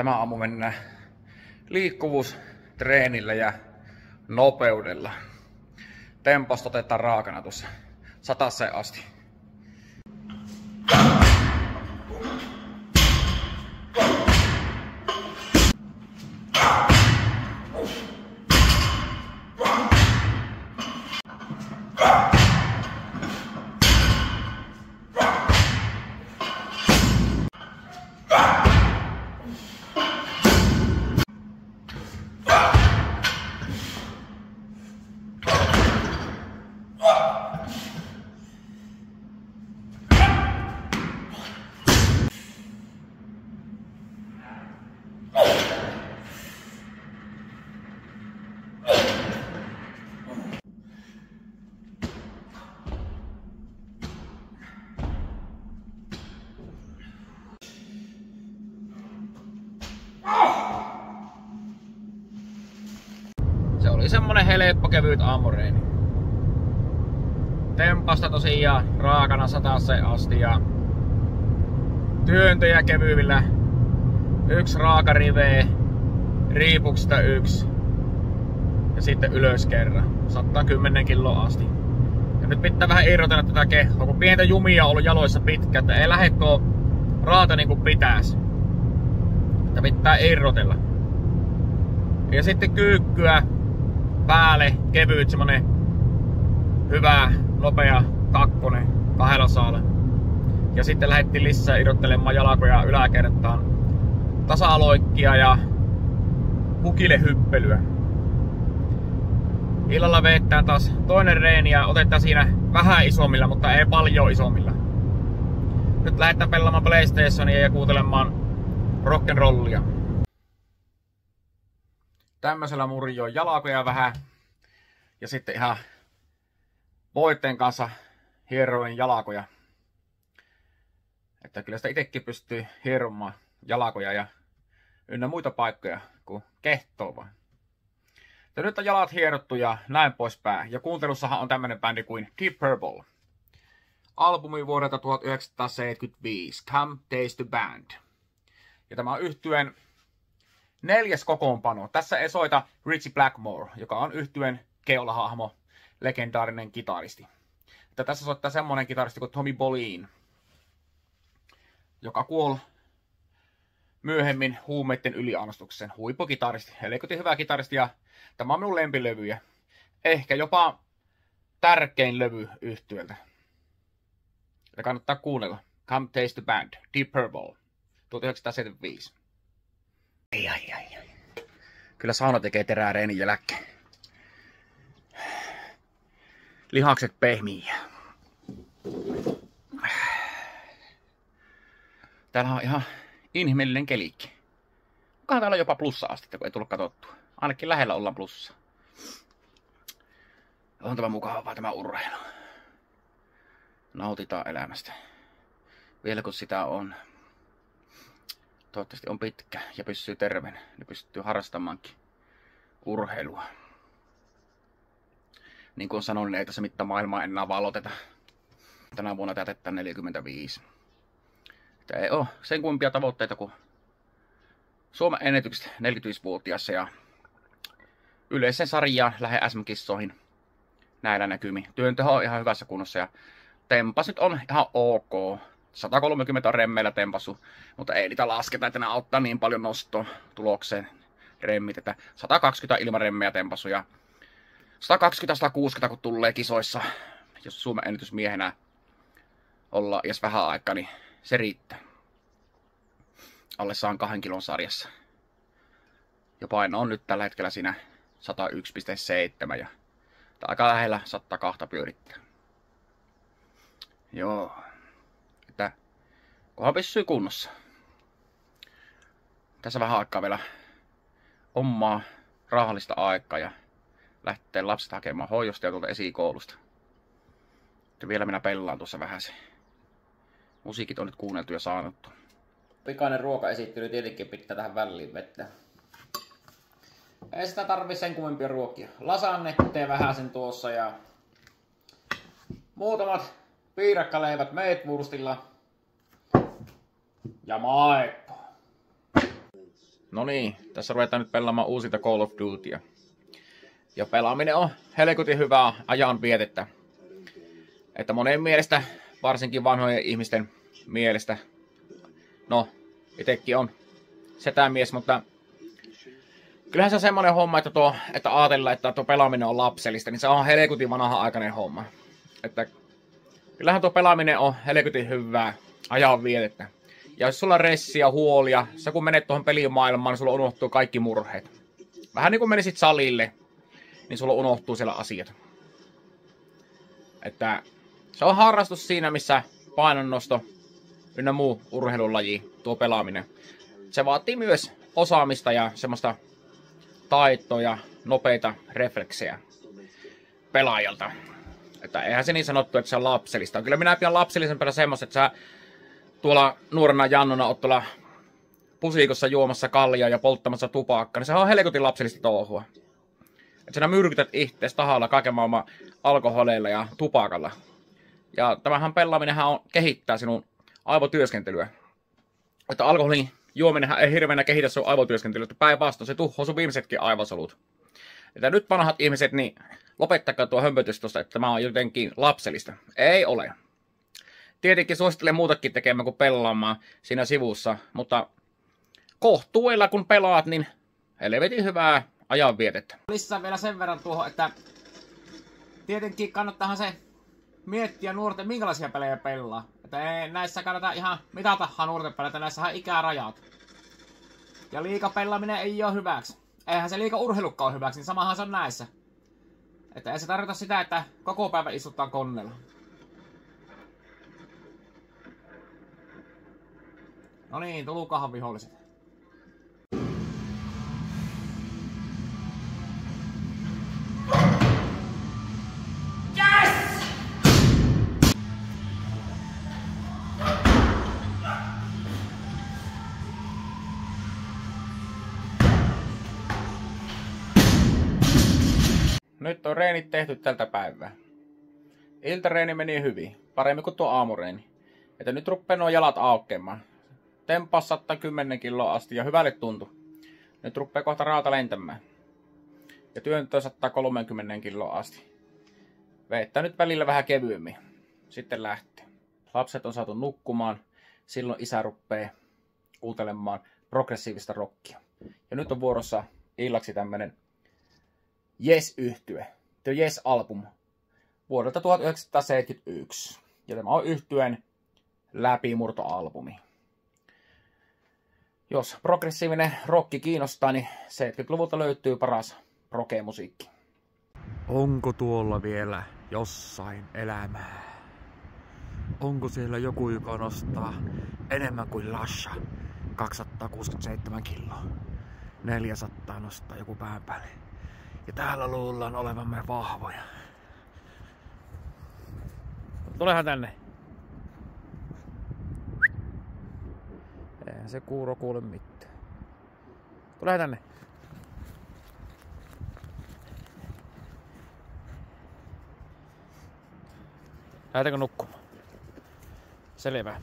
Tämä aamu mennään liikkuvuustreenillä ja nopeudella. Temposta otetaan raakana tuossa sataseen asti. Semmonen helppo kevyt aamureeni. Tempasta tosiaan raakana sataseen asti ja työntöjä kevyillä. Yksi raaka rive, riipuksista yksi ja sitten ylös kerran. 110 kiloa asti. Ja nyt pitää vähän irrotella tätä kehoa, kun pientä jumia on ollut jaloissa pitkä, että ei lähde raata niin kuin pitäisi. Että pitää irrotella. Ja sitten kyykkyä päälle, kevyt semmonen hyvä, nopea kakkonen kahdella saalla. Ja sitten lähdettiin lisää irrottelemaan jalkoja yläkertaan. Tasaloikkia ja hukille hyppelyä. Illalla veettään taas toinen reeni ja otetaan siinä vähän isommilla, mutta ei paljon isommilla. Nyt lähdetään pelaamaan Playstationia ja kuuntelemaan rock'n'rollia. Tämmöisellä murjoin jalkoja vähän. Ja sitten ihan voitteen kanssa hieroin jalkoja. Että kyllä sitä itsekin pystyy hieromaan jalkoja ja ynnä muita paikkoja kuin kehtoa vaan. Ja nyt on jalat hierottu ja näin poispäin. Ja kuuntelussahan on tämmönen bändi kuin Deep Purple. Albumi vuodelta 1975, Come Taste the Band. Ja tämä on yhtyen neljäs kokoonpano. Tässä ei soita Richie Blackmore, joka on yhtyen keulahahmo, legendaarinen kitaristi. Että tässä soittaa semmonen kitaristi kuin Tommy Bolin, joka kuoli myöhemmin huumeiden yliannostuksen huippukitaristi. Helikotin hyvä kitaristi ja tämä on minun lempilevyjä. Ehkä jopa tärkein levy yhtyöltä. Ja kannattaa kuunnella. Come Taste the Band, Deep Purple, 1975. Ai, ai, ai. Kyllä sauna tekee terää reenin jälkeen. Lihakset pehmiä. Täällä on ihan inhimillinen kelikki. Onkohan täällä jopa plussa asti, kun ei tullut katsottua. Ainakin lähellä ollaan plussa. On tämä mukavaa tämä urheilu. Nautitaan elämästä. Vielä kun sitä on. Toivottavasti on pitkä ja pysyy terveen, niin pystyy harrastamaankin urheilua. Niin kuin sanoin, niin ei tässä mitään maailmaa enää valoteta. Tänä vuonna täytetään 45. Että ei ole sen kumpia tavoitteita kuin Suomen ennätykset 45-vuotiaassa ja yleisen sarjaan lähde SM-kissoihin näillä näkymin. Työnteho on ihan hyvässä kunnossa ja tempas nyt on ihan ok. 130 remmeillä tempasu, mutta ei niitä lasketa, että ne auttaa niin paljon nostoa tulokseen remmit, että 120 ilman remmejä tempasu ja 120-160 kun tulee kisoissa, jos Suomen ennätysmiehenä olla edes vähän aikaa, niin se riittää. Alle saan kahden kilon sarjassa. Ja paino on nyt tällä hetkellä siinä 101,7 ja aika lähellä 102 pyörittää. Joo kunhan pysyy kunnossa. Tässä vähän aikaa vielä omaa rahallista aikaa ja lähtee lapset hakemaan hoidosta ja tuolta esikoulusta. Ja vielä minä pellaan tuossa vähän se. Musiikit on nyt kuunneltu ja saanut. Pikainen ruokaesittely tietenkin pitää tähän väliin vettä. Ei sitä tarvi sen kummempia ruokia. Lasanne tee vähän sen tuossa ja muutamat piirakkaleivät meetwurstilla ja maippo. No niin, tässä ruvetaan nyt pelaamaan uusinta Call of Dutya. Ja pelaaminen on helkutin hyvää ajan vietettä. Että monen mielestä, varsinkin vanhojen ihmisten mielestä, no, itekin on setämies, mutta kyllähän se on semmoinen homma, että, tuo, että ajatellaan, että tuo pelaaminen on lapsellista, niin se on helkutin vanha aikainen homma. Että kyllähän tuo pelaaminen on helkutin hyvää ajan vietettä. Ja jos sulla on ressiä, huolia, sä kun menet tuohon pelimaailmaan, niin sulla unohtuu kaikki murheet. Vähän niin kuin menisit salille, niin sulla unohtuu siellä asiat. Että se on harrastus siinä, missä painonnosto ynnä muu urheilulaji, tuo pelaaminen. Se vaatii myös osaamista ja semmoista taitoja, nopeita refleksejä pelaajalta. Että eihän se niin sanottu, että se on lapsellista. Kyllä minä pidän lapsellisempana semmoista, että sä tuolla nuorena Jannona oot tuolla pusiikossa juomassa kaljaa ja polttamassa tupakkaa, niin se on helkutin lapsellista touhua. Että sinä myrkytät itseäsi tahalla kaiken maailman alkoholeilla ja tupakalla. Ja tämähän pelaaminenhan on, kehittää sinun aivotyöskentelyä. Että alkoholin juominenhan ei hirveänä kehitä sun aivotyöskentelyä, että päinvastoin se tuhoaa sun viimeisetkin aivosolut. Että nyt vanhat ihmiset, niin lopettakaa tuo hömpötys tuosta, että tämä on jotenkin lapsellista. Ei ole. Tietenkin suosittelen muutakin tekemään kuin pelaamaan siinä sivussa, mutta kohtuilla kun pelaat, niin helvetin hyvää ajanvietettä. Lisää vielä sen verran tuohon, että tietenkin kannattahan se miettiä nuorten, minkälaisia pelejä pelaa. Että ei, näissä kannata ihan mitata nuorten pelejä, näissä on ikärajat. Ja liikapelaaminen ei ole hyväksi. Eihän se liika urheilukka ole hyväksi, niin samahan se on näissä. Että ei se tarkoita sitä, että koko päivä istutaan konnella. No niin, tulukahan viholliset. Nyt on reenit tehty tältä päivää. Iltareeni meni hyvin, paremmin kuin tuo aamureeni. Että nyt ruppee nuo jalat aukeamaan. Tempas 110 kiloa asti ja hyvälle tuntu. Nyt ruppee kohta raata lentämään. Ja työntö 130 kiloa asti. Vettä nyt välillä vähän kevyemmin. Sitten lähtee. Lapset on saatu nukkumaan. Silloin isä ruppee kuuntelemaan progressiivista rockia. Ja nyt on vuorossa illaksi tämmönen Yes-yhtye. The Yes-album vuodelta 1971. Ja tämä on yhtyen läpimurtoalbumi. Jos progressiivinen rokki kiinnostaa, niin 70-luvulta löytyy paras roke-musiikki. Onko tuolla vielä jossain elämää? Onko siellä joku, joka nostaa enemmän kuin Lasha? 267 kiloa. 400 nostaa joku pään päälle. Ja täällä luullaan olevamme vahvoja. Tulehan tänne. Eihän se kuuro kuule mitään. Tule tänne. Lähdetäänkö nukkumaan? Selvä.